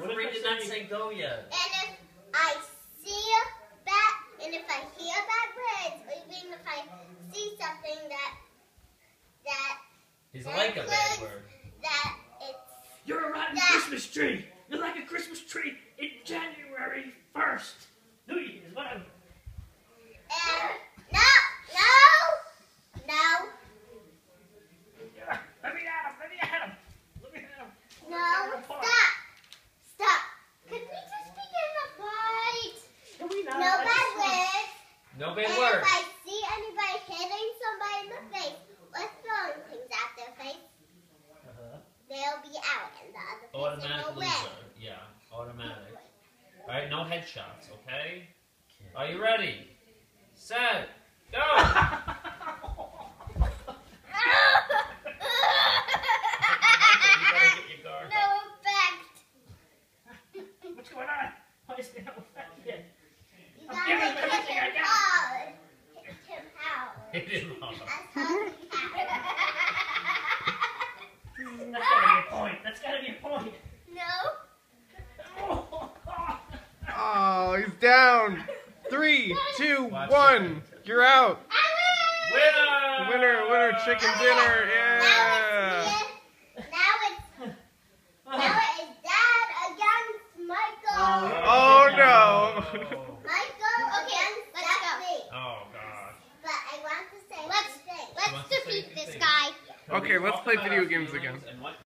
referee did not say go yet. And if I see a bad, and if I hear bad words, or even if I see something that that He's like a bad word. that it's You're a rotten Christmas tree. You're like a Christmas tree No bad And word. if I see anybody hitting somebody in the face or throwing things at their face, Uh-huh. they'll be out, and the other person Automatic will loser. win. Yeah, automatic. All right, no headshots, okay? Are you ready? Set. Go. you better get your guard no effect. What's going on? Why is there no hard. Hit him hard. As hard you can. That's gotta be a point. That's gotta be a point. No. Oh, Oh, he's down. Three, two, Watch one. You're out. I win. Winner! Winner, winner, chicken dinner. Yeah. Now it's, now it's, now it is Dad against Michael. Oh no. Michael against Stephanie. Oh gosh. But I want to say Let's- one thing. Wants Let's to say defeat good this guy. Okay, let's play video games again.